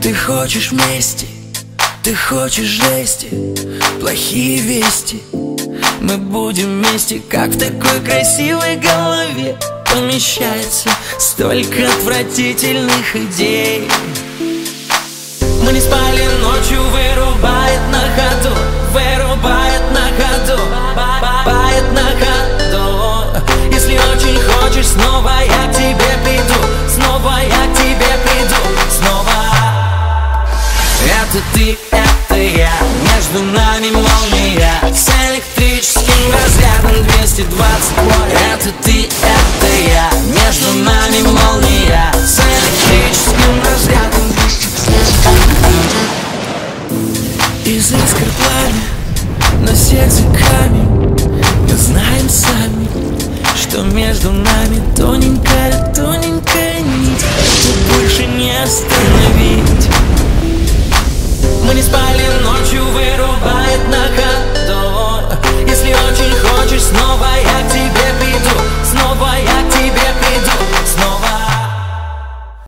Ты хочешь вместе, ты хочешь жести Плохие вести. Мы будем вместе, как в такой красивой голове. Помещается столько отвратительных идей. Мы не спали ночью, вырубает Это ты, это я, между нами молния. С электрическим разрядом 220 вольт Это ты, это я, между нами молния. С электрическим разрядом 220 Из искр пламя на сердце камень. Мы знаем сами, что между нами тоненькая,